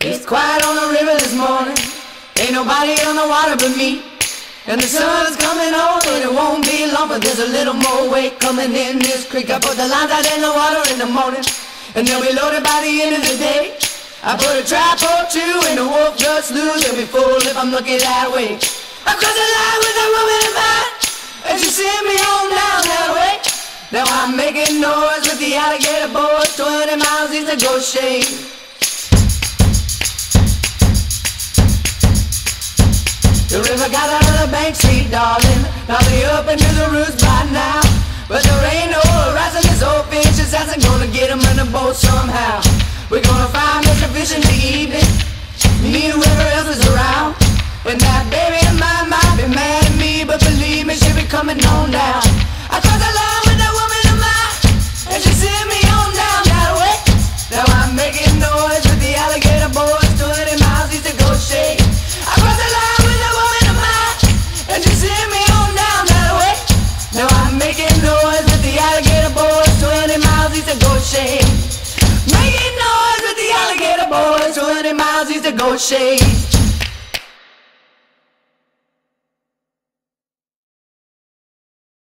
It's quiet on the river this morning. Ain't nobody on the water but me. And the sun's coming on, and it won't be long, but there's a little more weight coming in this creek. I put the lines out in the water in the morning, and they'll be loaded by the end of the day. I put a trap or two, and the wolf just lose. They'll be full if I'm looking that way. I cross the line with a woman of mine, and she sent me on down that way. Now I'm making noise with the alligator boys, 20 miles east of Goshen. The river got out of the bank street, darling. Now they up into the roots by now. But there ain't no rising this old fish just hasn't gonna get him in the boat somehow. We're gonna find Mr. Fish in the evening. Me and whoever else is around. And that baby of mine might be mad at me, but believe me, she'll be coming on down. Goshen. Making noise with the alligator boys, 20 miles east of Goshen.